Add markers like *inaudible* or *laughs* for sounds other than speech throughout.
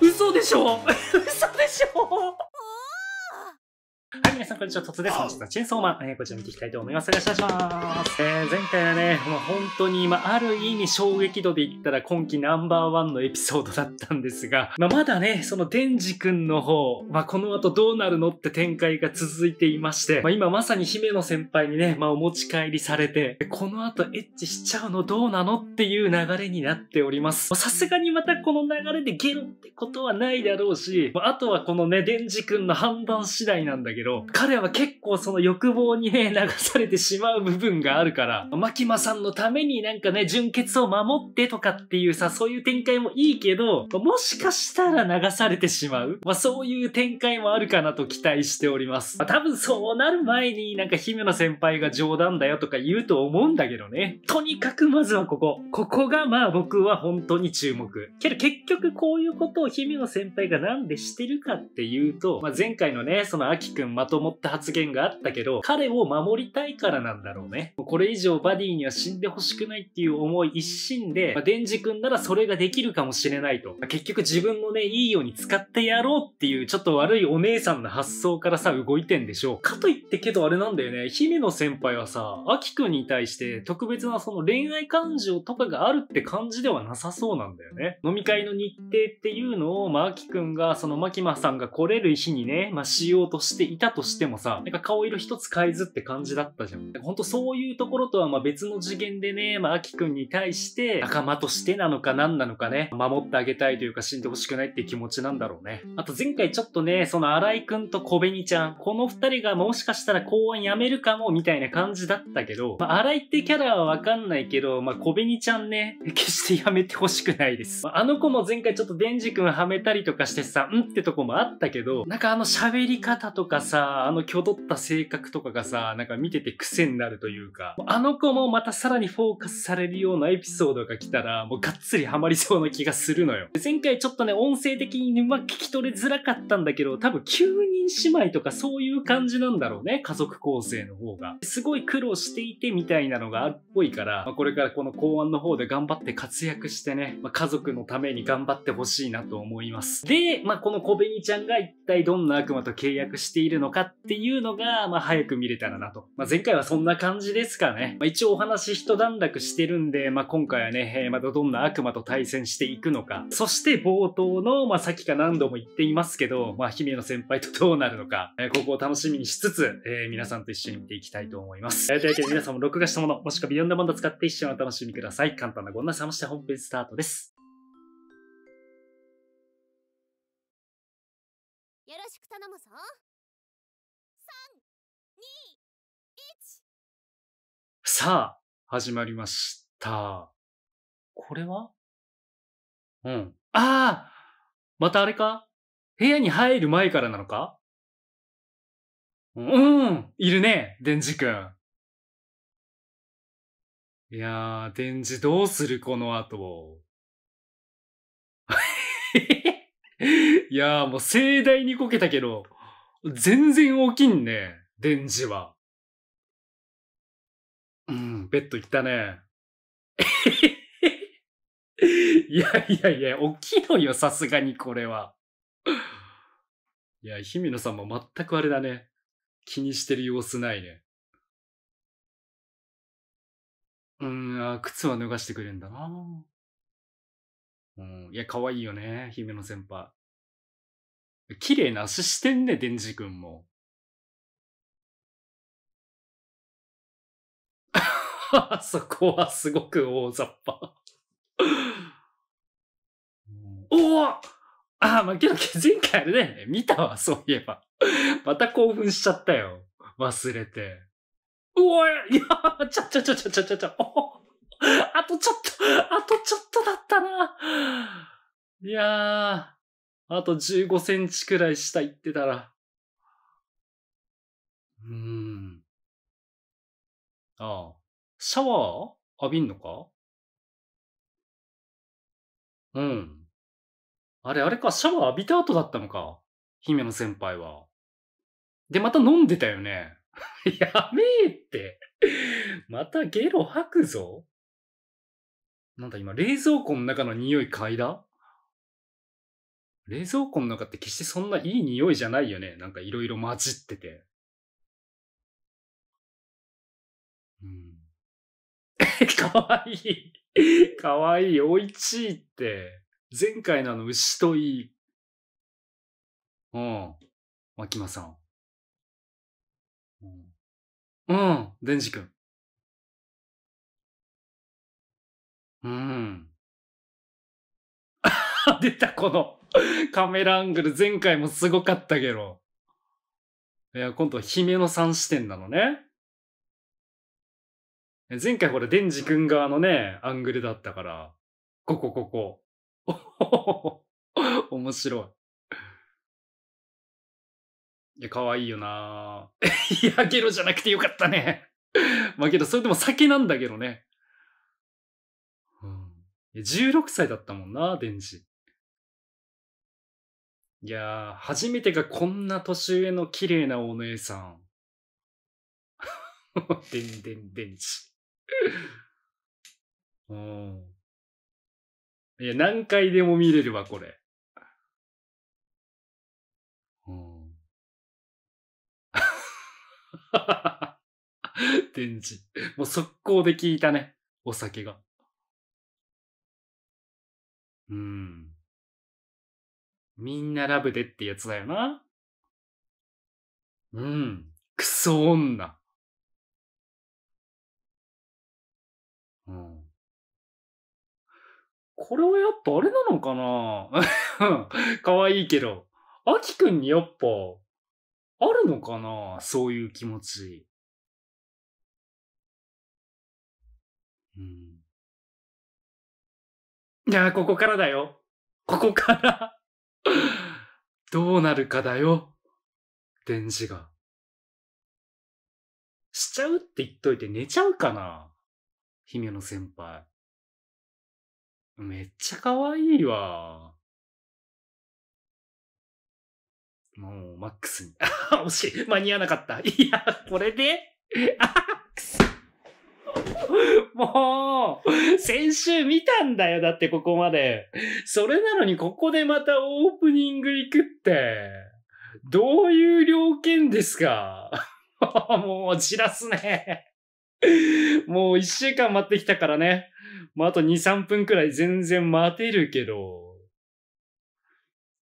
嘘でしょ？*laughs* 嘘でしょ？はい、皆さん、こんにちは。突です。本日はチェンソーマン。えー、こちら見ていきたいと思います。よろしくお願いします。えー、前回はね、まあ、本当に、まあ、ある意味衝撃度で言ったら今季ナンバーワンのエピソードだったんですが、*laughs* まあ、まだね、そのデンジ君の方、まあ、この後どうなるのって展開が続いていまして、まあ、今まさに姫野先輩にね、まあ、お持ち帰りされて、この後エッチしちゃうのどうなのっていう流れになっております。さすがにまたこの流れでゲロってことはないだろうし、まああとはこのね、デンジ君の判断次第なんだけど、彼は結構その欲望にね、流されてしまう部分があるから、マキマさんのためになんかね、純潔を守ってとかっていうさ、そういう展開もいいけど、もしかしたら流されてしまう。まあそういう展開もあるかなと期待しております。まあ多分そうなる前になんか姫野先輩が冗談だよとか言うと思うんだけどね。とにかくまずはここ。ここがまあ僕は本当に注目。けど結局こういうことを姫野先輩がなんでしてるかっていうと、まあ前回のね、そのアキくんまともった発言があったけど、彼を守りたいからなんだろうね。これ以上バディには死んでほしくないっていう思い一心で、まあ、デンジ君ならそれができるかもしれないと。まあ結局自分のね、いいように使ってやろうっていうちょっと悪いお姉さんの発想からさ、動いてんでしょう。かといってけどあれなんだよね、姫野先輩はさ、アキ君に対して特別なその恋愛感情とかがあるって感じではなさそうなんだよね。飲み会の日程っていうのを、まあ、アキ君がそのマキマさんが来れる日にね、まあ、しようとしていたとしてもさ、なんか顔色一つ変えずって感じだったじゃん。ほんとそういうところとはまあ別の次元でね、まあ、アキ君に対して仲間としてなのか何なのかね、守ってあげたいというか死んでほしくないって気持ちなんだろうね。あと前回ちょっとね、その荒井君と小紅ちゃん、この二人がもしかしたら公演やめるかもみたいな感じだったけど、まあ、荒井ってキャラはわかんないけど、まあ、小紅ちゃんね、*laughs* 決してやめてほしくないです。まあ、あの子も前回ちょっとデンジ君はめたりとかしてさ、んってとこもあったけど、なんかあの喋り方とかさ、あの挙動った性格とかがさ、なんか見てて癖になるというか、あの子もまたさらにフォーカスされるようなエピソードが来たら、もうがっつりハマりそうな気がするのよ。前回ちょっとね、音声的にうまく聞き取りづらかったんだけど、多分9人姉妹とかそういう感じなんだろうね、家族構成の方が。すごい苦労していてみたいなのがあるっぽいから、まあこれからこの公安の方で頑張って活躍してね、まあ家族のために頑張ってほしいなと思います。で、まあこの小紅ちゃんが一体どんな悪魔と契約しているのかっていうのが、まあ早く見れたらなと。まあ前回はそんな感じですかね。まあ一応お話一段落してるんで、まあ今回はね、えーまたどんな悪魔と対戦していくのか。そして冒頭の、まあさっきから何度も言っていますけど、まあ姫野先輩とどうなるのか、えーここを楽しみにしつつ、えー皆さんと一緒に見ていきたいと思います。えーというわけで皆さんも録画したもの、もしくはビヨンドバンド使って一緒にお楽しみください。簡単なご案内さまして本編スタートです。よろしく頼むぞさあ、始まりました。これは？うん。ああまたあれか？部屋に入る前からなのか？うん、いるね、デンジ君。いやー、デンジどうするこの後。*laughs* いやー、もう盛大にこけたけど、全然起きんね、デンジは。うん、ベッド行ったね。*laughs* いやいやいや、起きろよ、さすがにこれは。いや、姫野さんも全くあれだね。気にしてる様子ないね。うん、あ靴は脱がしてくれるんだな。うん、いや、可愛いよね、姫野先輩。綺麗な足してんね、デンジ君も。*laughs* そこはすごく大雑把。おおああ、まあ、けど前回あれだよね。見たわ、そういえば。また興奮しちゃったよ。忘れて。うおいいやちょちょちょちょちょちょちょ。おあとちょっと、あとちょっとだったな。いやー、あと15センチくらい下行ってたら。うーん。ああ。シャワー浴びんのか？うん。あれ、あれか、シャワー浴びた後だったのか？姫野先輩は。で、また飲んでたよね。*laughs* やめえって。またゲロ吐くぞ。なんだ今、冷蔵庫の中の匂い嗅いだ？冷蔵庫の中って決してそんないい匂いじゃないよね。なんかいろいろ混じってて。かわいい。かわいい。美味しいって。前回のあの牛といい。うん。牧間さん。うん。デンジ君。うん。*laughs* 出た、このカメラアングル。前回もすごかったけど。いや、今度は姫野さん視点なのね。前回ほら、デンジ君側のね、アングルだったから。ここ、ここ。*laughs* 面白い。いや、可愛いよな *laughs* いや、ゲロじゃなくてよかったね。まあけど、それでも酒なんだけどね。うん16歳だったもんな、デンジ。いやー、初めてがこんな年上の綺麗なお姉さん。でんでんでんち。うん。いや、何回でも見れるわ、これ。うん。デンジ。もう速攻で聞いたね。お酒が。うん。みんなラブでってやつだよな。うん。クソ女。これはやっぱあれなのかな？*laughs* 可愛いけど。アキくんにやっぱ、あるのかな？そういう気持ち。うん。いや、ここからだよ。ここから *laughs* どうなるかだよ。電磁が。しちゃうって言っといて寝ちゃうかな？姫野先輩。めっちゃ可愛いわ。もう、マックスに。あ *laughs* 惜しい。間に合わなかった。いや、これで？あくそ。もう、先週見たんだよ。だってここまで。それなのにここでまたオープニング行くって。どういう料件ですか？*laughs* もう、じらすね。*laughs* もう一週間待ってきたからね。もうあと2、3分くらい全然待てるけど。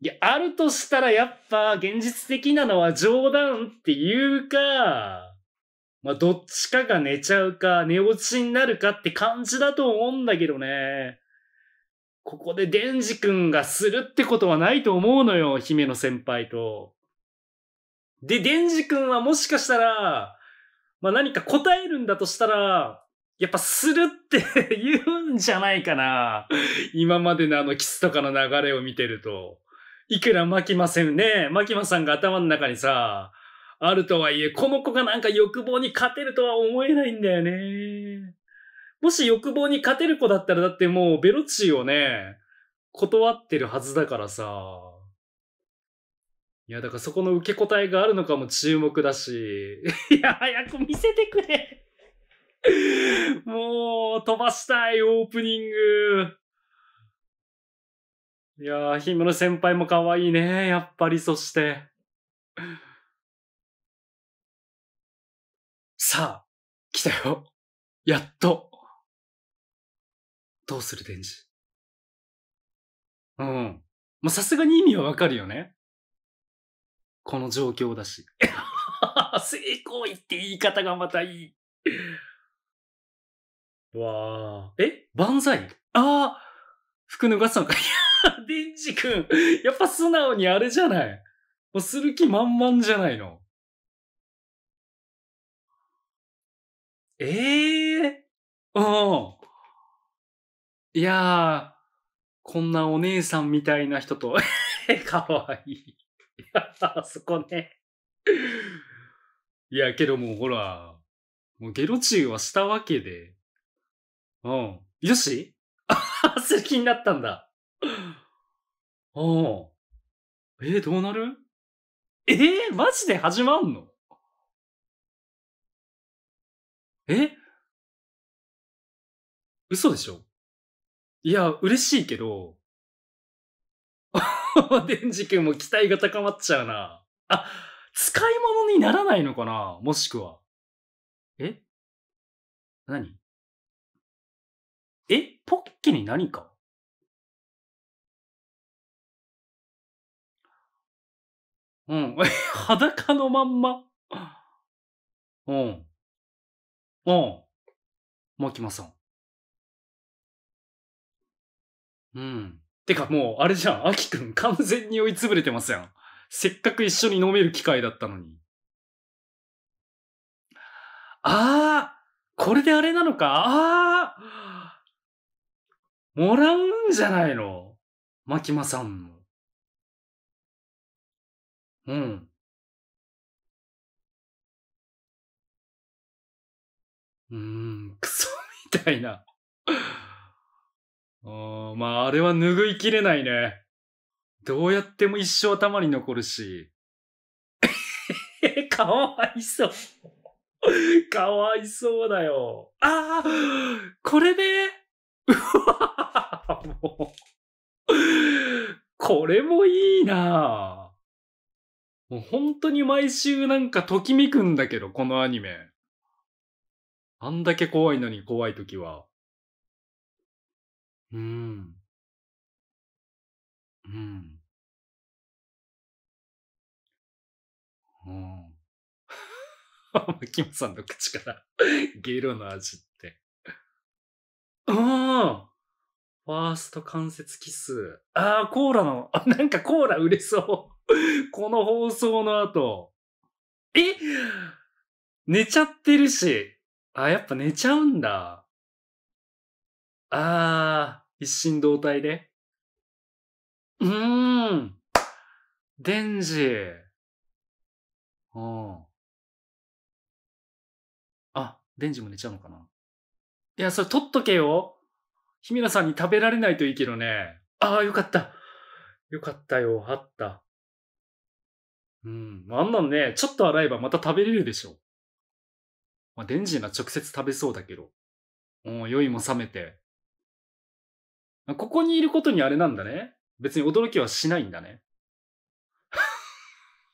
いや、あるとしたらやっぱ現実的なのは冗談っていうか、まあ、どっちかが寝ちゃうか、寝落ちになるかって感じだと思うんだけどね。ここでデンジ君がするってことはないと思うのよ、姫の先輩と。で、デンジ君はもしかしたら、まあ、何か答えるんだとしたら、やっぱするって *laughs* 言うんじゃないかな。今までのあのキスとかの流れを見てると。いくらマキマせんね、マキマさんが頭の中にさ、あるとはいえ、この子がなんか欲望に勝てるとは思えないんだよね。もし欲望に勝てる子だったらだってもうベロチーをね、断ってるはずだからさ。いや、だからそこの受け答えがあるのかも注目だし。*laughs* いや、早く見せてくれもう、飛ばしたい、オープニング。いやー、ヒムの先輩も可愛いね。やっぱり、そして。さあ、来たよ。やっと。どうする、デンジ？うん。まあ、さすがに意味はわかるよね。この状況だし。*laughs* 成功意って言い方がまたいい。わあ。え？万歳ああ服脱がすのかいや、*laughs* デンジ君、やっぱ素直にあれじゃない。もうする気満々じゃないの。ええー、うん。いやー、こんなお姉さんみたいな人と *laughs* かわいい。いや、そこね。*laughs* いや、けどもうほら、もうゲロチューはしたわけで。うん。よしあ、*laughs* する気になったんだ。うん。えー、どうなる？えー、マジで始まんの？え？嘘でしょ？いや、嬉しいけど、*laughs* デンジ君も期待が高まっちゃうな。あ、使い物にならないのかな？もしくは。え？何？え？ポッケに何か？うん。*laughs* 裸のまんまうん。うん。マキマさん。うん。てかもう、あれじゃん。アキくん完全に追いつぶれてますやん。せっかく一緒に飲める機会だったのに。ああこれであれなのかああもらうんじゃないのマキマさんの。うん。うーん、クソみたいな。あまあ、あれは拭いきれないね。どうやっても一生頭に残るし。*laughs* かわいそう。*laughs* かわいそうだよ。ああこれで、うわもう、これもいいなもう本当に毎週なんかときめくんだけど、このアニメ。あんだけ怖いのに怖い時は。うーん。うん。うん。*laughs* キムさんの口からゲロの味って。うん。ファースト関節キス。ああ、コーラの、あ、*laughs* なんかコーラ売れそう。*laughs* この放送の後。え寝ちゃってるし。あ、やっぱ寝ちゃうんだ。あー、一心同体で？うーん。デンジ。うん。あ、デンジも寝ちゃうのかな？いや、それ取っとけよ。姫野さんに食べられないといいけどね。ああ、よかった。よかったよ。あった。うん。あんなんね、ちょっと洗えばまた食べれるでしょ。まあ、デンジーな直接食べそうだけど。うん、酔いも冷めて。ここにいることにあれなんだね。別に驚きはしないんだね。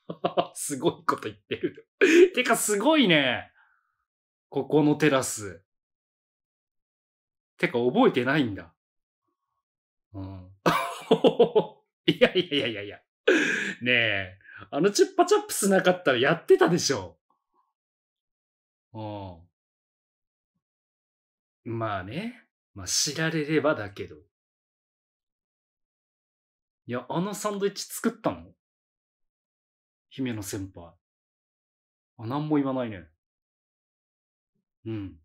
*laughs* すごいこと言ってる。*laughs* てかすごいね。ここのテラス。てか覚えてないんだ。うん。*laughs* いやいやいやいやいや。ねえ、あのチュッパチャップスなかったらやってたでしょ。うん。まあね。まあ知られればだけど。いや、あのサンドイッチ作ったの？姫野先輩。あ、なんも言わないね。うん。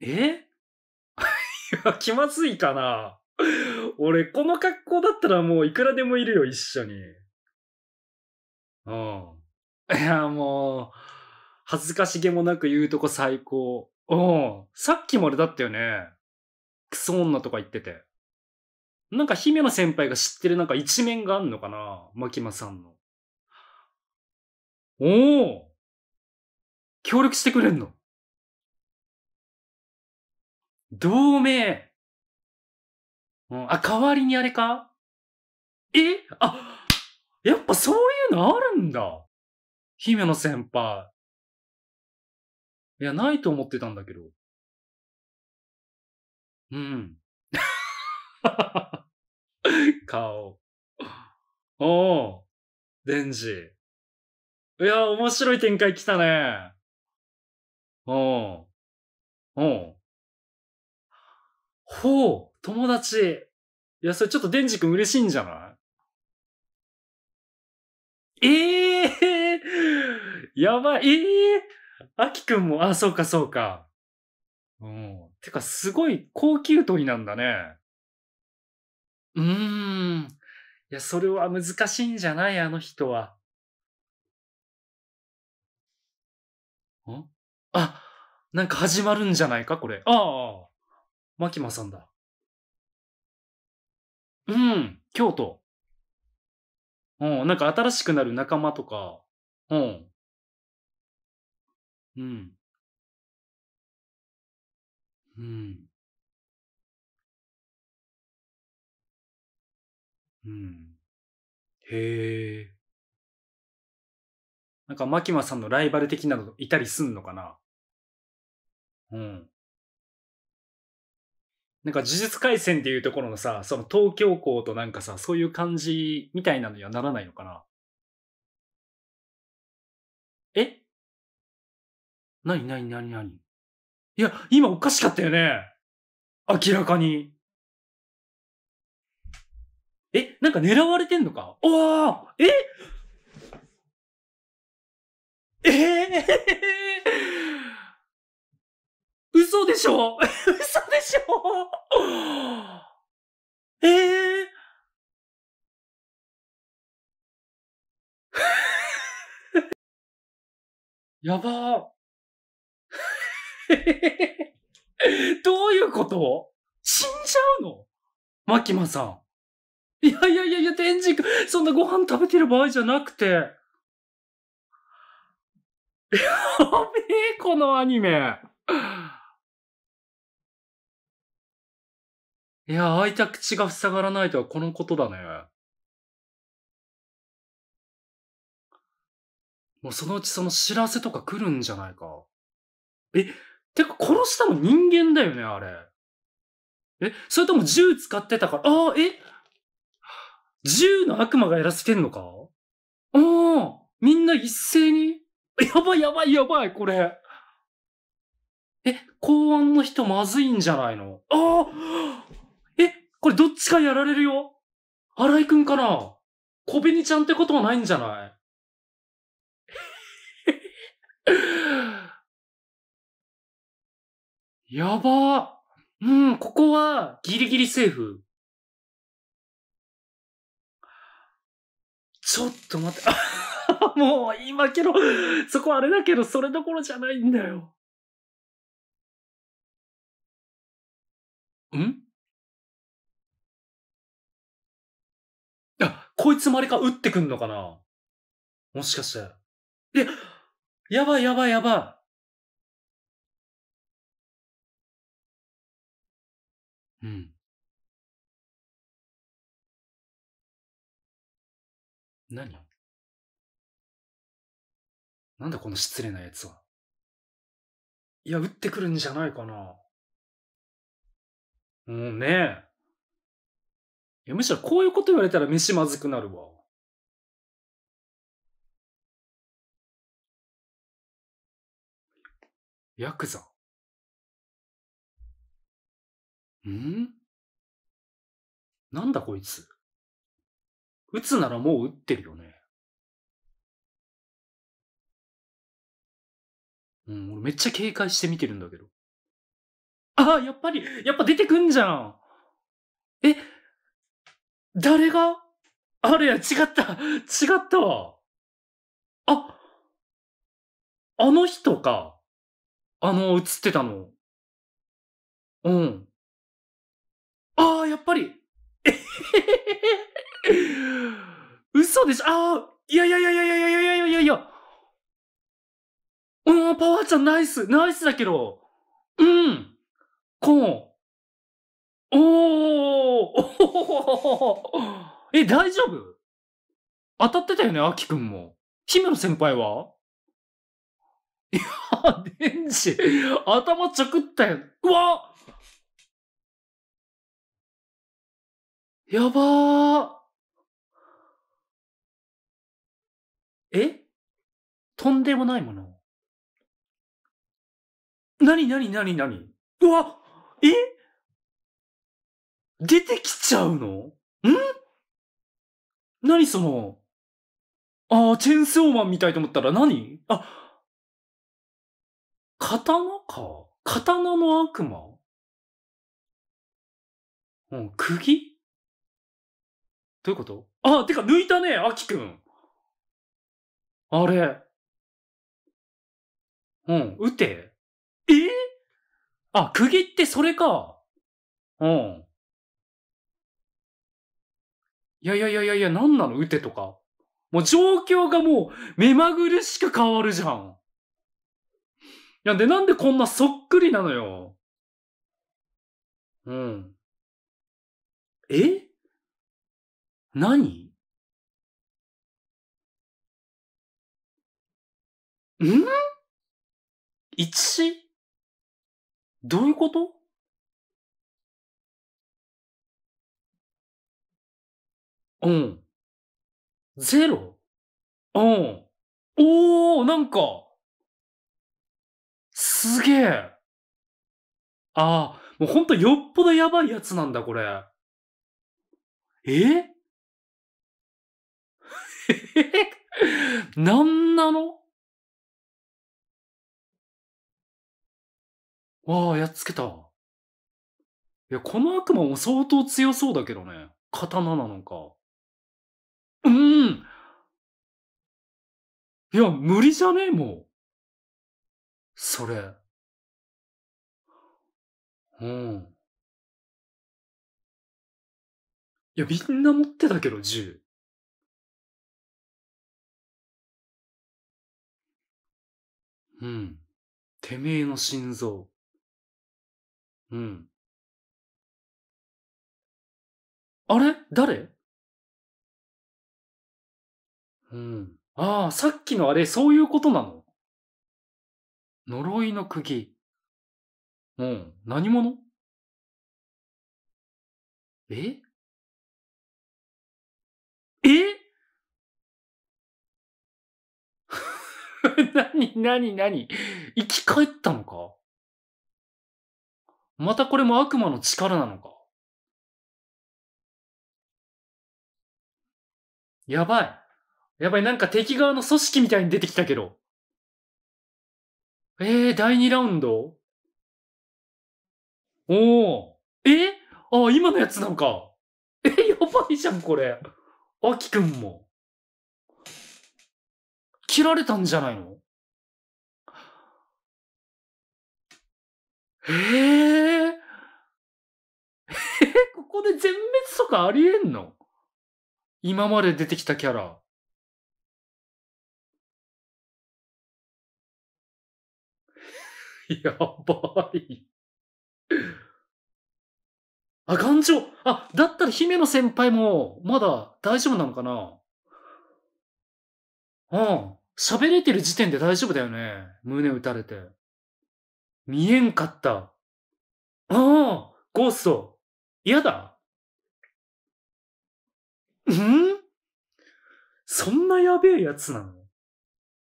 え？*laughs* いや、気まずいかな。俺、この格好だったらもういくらでもいるよ、一緒に。うん。いや、もう、恥ずかしげもなく言うとこ最高。うん。さっきまでだったよね。クソ女とか言ってて。なんか姫野先輩が知ってるなんか一面があんのかな？牧間さんの。おお協力してくれんの？同盟。うん、あ、代わりにあれか？え？あ、やっぱそういうのあるんだ。姫野先輩。いや、ないと思ってたんだけど。うん。*laughs* *laughs* 顔。おう。デンジ。いや、面白い展開来たね。おう。おう。ほう、友達。いや、それちょっとデンジ君嬉しいんじゃない？ええー、やばい。ええー、アキくんも、あ、そうか、そうか。うん。てか、すごい高級鳥なんだね。うん。いや、それは難しいんじゃないあの人は。ん？あ、なんか始まるんじゃないかこれ。ああ。マキマさんだ。うん、京都。うん、なんか新しくなる仲間とか、うん。うん。うん。うん。へえ。なんか、マキマさんのライバル的なのいたりすんのかな？うん。なんか、呪術廻戦っていうところのさ、その東京校となんかさ、そういう感じみたいなのにはならないのかな？え？なになになになにいや、今おかしかったよね。明らかに。え、なんか狙われてんのか？おーえ？ええ *laughs* 嘘でしょ？*laughs* 嘘でしょ？*laughs* ええやばー。どういうこと？死んじゃうの？マキマさん。いやいやいやいや、天竺、そんなご飯食べてる場合じゃなくて。やべえ、このアニメ。いや、開いた口が塞がらないとはこのことだね。もうそのうちその知らせとか来るんじゃないか。え、てか殺したの人間だよね、あれ。え、それとも銃使ってたから、ああ、え銃の悪魔がやらせてんのか？ああ、みんな一斉に？*laughs* やばいやばいやばい、これ。え、公安の人まずいんじゃないの？ああえ、これどっちかやられるよ？荒井くんかな？小紅ちゃんってことはないんじゃない？*laughs* やば。うん、ここはギリギリセーフ。ちょっと待って。*laughs* もう今けど、そこあれだけど、それどころじゃないんだよ。ん？あ、こいつもあれか、撃ってくんのかな？もしかして。え、やばいやばいやばい。うん。何？なんだこの失礼なやつは？いや、撃ってくるんじゃないかな。もうねえ。いや、むしろこういうこと言われたら飯まずくなるわ。ヤクザ。ん？なんだこいつ？撃つならもう撃ってるよね。うん、俺めっちゃ警戒して見てるんだけど。ああ、やっぱり、やっぱ出てくんじゃん。え、誰が？あれや、違った。違ったわ。あ、あの人か。あの、映ってたの。うん。ああ、やっぱり。えへへへへ嘘でしょああ、いやいやいやいやいやいやいやいやいやいや。うん、パワーちゃんナイス、ナイスだけど。うん。コーン。おーお *laughs* え、大丈夫？当たってたよね、アキくんも。姫野先輩は？いや、デンジ、頭ちょくったよ。うわやばー。え？とんでもないもの。なになになになにうわえ？出てきちゃうの？ん？何その、ああ、チェンソーマンみたいと思ったら何？あ、刀？か。刀の悪魔？うん、釘？どういうこと？あ、てか抜いたね、アキくん。あれ。うん、撃て？え？あ、釘ってそれか。うん。いやいやいやいやいや、なんなの？撃てとか。もう状況がもう目まぐるしく変わるじゃん。いや、で、なんでこんなそっくりなのよ。うん。え？何？ん ?1? どういうこと？うん。ゼロ？うん。おー、なんか、すげえ。ああ、もうほんとよっぽどやばいやつなんだ、これ。え？*laughs* なんなの？わあ、やっつけた。いや、この悪魔も相当強そうだけどね。刀なのか。うーん。いや、無理じゃね？えもう。それ。うん。いや、みんな持ってたけど、銃。うん。てめえの心臓。うん。あれ？誰？うん。ああ、さっきのあれ、そういうことなの？呪いの釘。うん。何者？え？え？なになになに生き返ったのか？またこれも悪魔の力なのか？やばい。やばい、なんか敵側の組織みたいに出てきたけど。えー、第2ラウンド？おお。え？あ、今のやつなんか。え、やばいじゃん、これ。アキくんも。切られたんじゃないの？えええ *laughs* ここで全滅とかありえんの？今まで出てきたキャラ。*laughs* やばい。あ、頑丈あ、だったら姫野先輩も、まだ大丈夫なのかな？うん。喋れてる時点で大丈夫だよね。胸打たれて。見えんかった。ああ、ゴースト。嫌だ。ん？そんなやべえやつなの？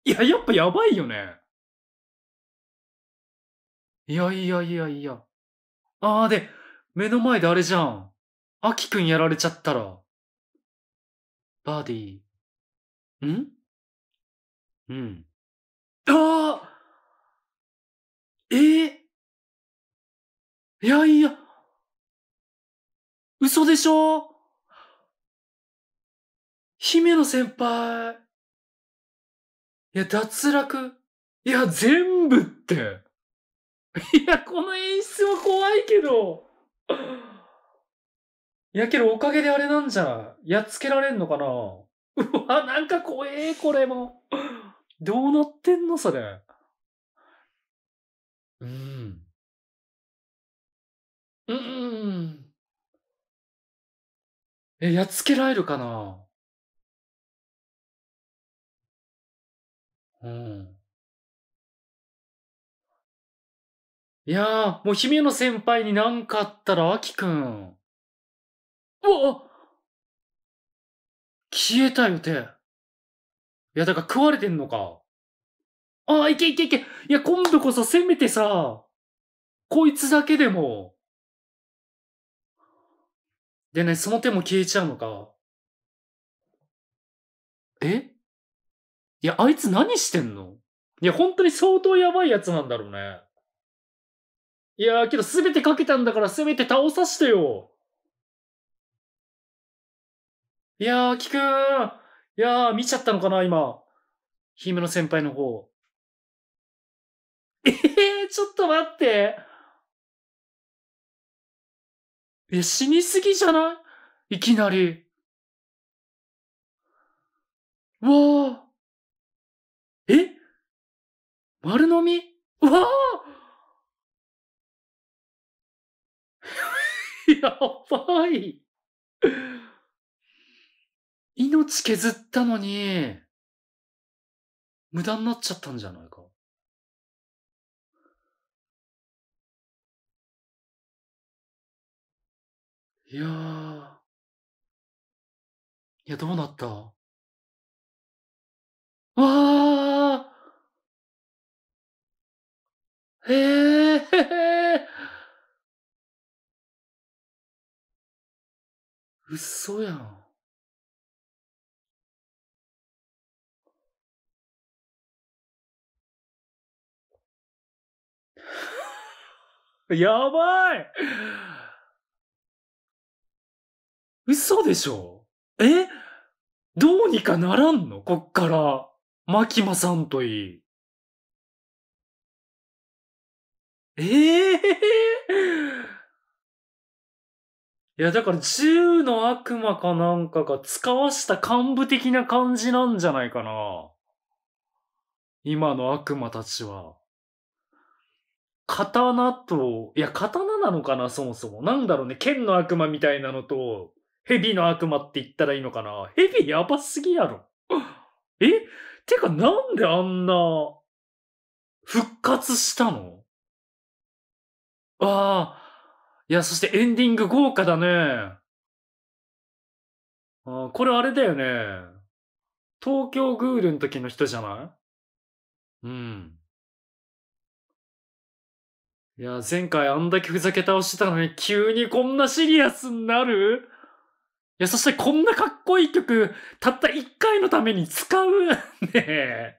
いや、やっぱやばいよね。いやいやいやいや。ああ、で、目の前であれじゃん。アキくんやられちゃったら。バーディー。ん？うん。ああええいやいや。嘘でしょ？姫野先輩。いや、脱落。いや、全部って。いや、この演出も怖いけど。いやけど、おかげであれなんじゃ、やっつけられんのかな？うわ、なんか怖え、これも。どうなってんの、それ。うん。うん。え、やっつけられるかな？うん。いやー、もう姫野先輩になんかあったら、アキくん。うわ消えたよ、手。いや、だから食われてんのか。ああ、いけいけいけ。いや、今度こそせめてさ、こいつだけでも。でね、その手も消えちゃうのか。え？いや、あいつ何してんの？いや、本当に相当やばいやつなんだろうね。いやー、けどすべてかけたんだからせめて倒さしてよ。いやー、キくん。いやー、見ちゃったのかな、今。姫野先輩の方。えー、ちょっと待って。え、死にすぎじゃない？いきなり。わあ。え？丸飲み？わあ *laughs* やばい。命削ったのに、無駄になっちゃったんじゃないか？いやー。いや、どうなった？わあへえ嘘やん。やばい嘘でしょ？え？どうにかならんの？こっから。マキマさんといい。え？えー、いや、だから銃の悪魔かなんかが使わした幹部的な感じなんじゃないかな。今の悪魔たちは。刀と、いや、刀なのかな、そもそも。なんだろうね、剣の悪魔みたいなのと、蛇の悪魔って言ったらいいのかな？蛇やばすぎやろ。*laughs* え？てかなんであんな、復活したの？ああ。いや、そしてエンディング豪華だね。あこれあれだよね。東京グールの時の人じゃない？うん。いや、前回あんだけふざけ倒してたのに急にこんなシリアスになる？いや、そしてこんなかっこいい曲、たった一回のために使う *laughs* ね。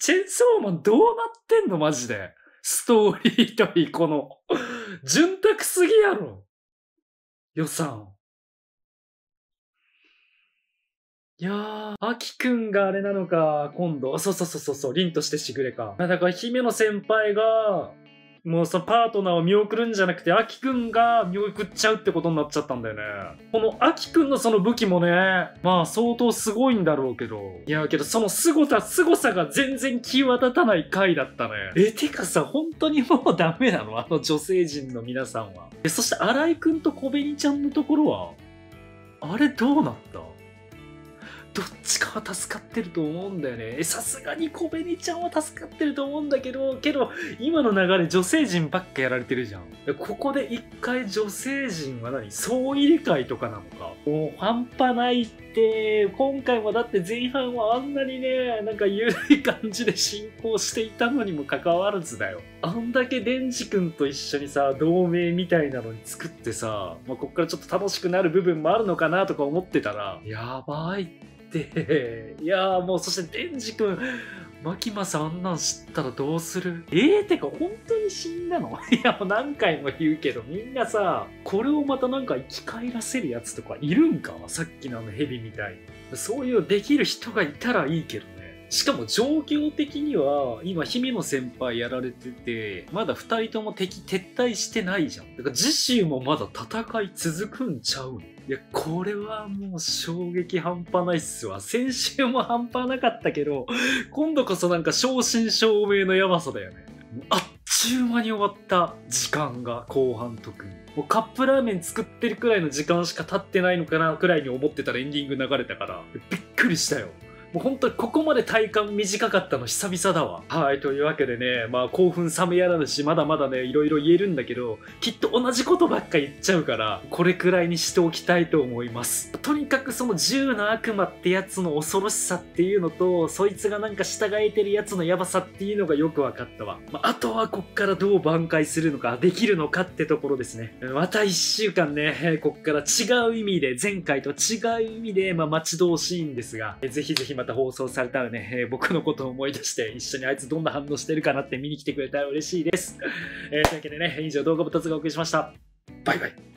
チェンソーマンどうなってんの？マジで。ストーリーといい、この、潤沢すぎやろ。予算。いやー、アキくんがあれなのか、今度。そうそうそうそう、凛としてしぐれか。だから、姫の先輩が、もうさ、パートナーを見送るんじゃなくて、アキくんが見送っちゃうってことになっちゃったんだよね。このアキくんのその武器もね、まあ相当すごいんだろうけど。いや、けどその凄さ、凄さが全然際立たない回だったね。え、てかさ、本当にもうダメなの？あの女性陣の皆さんは。え、そして荒井くんと小紅ちゃんのところは？あれどうなった？どっちかは助かってると思うんだよね。さすがに小紅ちゃんは助かってると思うんだけど、けど、今の流れ女性陣ばっかやられてるじゃん。ここで一回女性陣は何？総入れ替えとかなのか？もう半端ないって、今回もだって前半はあんなにね、なんか緩い感じで進行していたのにもかかわらずだよ。あんだけデンジ君と一緒にさ、同盟みたいなのに作ってさ、まあ、こっからちょっと楽しくなる部分もあるのかなとか思ってたら、やばいって。いやーもうそしてデンジ君、マキマさんあんなん知ったらどうする？えー、てか本当に死んだの？*laughs* いやもう何回も言うけどみんなさ、これをまたなんか生き返らせるやつとかいるんか？さっきのあのヘビみたいに。そういうできる人がいたらいいけど。しかも状況的には今姫野先輩やられててまだ2人とも敵撤退してないじゃんだから次週もまだ戦い続くんちゃうのいや、これはもう衝撃半端ないっすわ。先週も半端なかったけど、今度こそなんか正真正銘のやばさだよね。あっちゅう間に終わった時間が後半特に。もうカップラーメン作ってるくらいの時間しか経ってないのかなくらいに思ってたらエンディング流れたから、びっくりしたよ。もう本当にここまで体感短かったの久々だわ。はい、というわけでね、まあ興奮冷めやらぬし、まだまだね、いろいろ言えるんだけど、きっと同じことばっか言っちゃうから、これくらいにしておきたいと思います。とにかくその銃の悪魔ってやつの恐ろしさっていうのと、そいつがなんか従えてるやつのヤバさっていうのがよく分かったわ。まあ、あとはこっからどう挽回するのか、できるのかってところですね。また一週間ね、こっから違う意味で、前回と違う意味で、まあ待ち遠しいんですが、ぜひぜひままた放送されたらね、えー、僕のことを思い出して一緒にあいつどんな反応してるかなって見に来てくれたら嬉しいです。えー、というわけでね、以上動画も2つがお送りしました。バイバイ。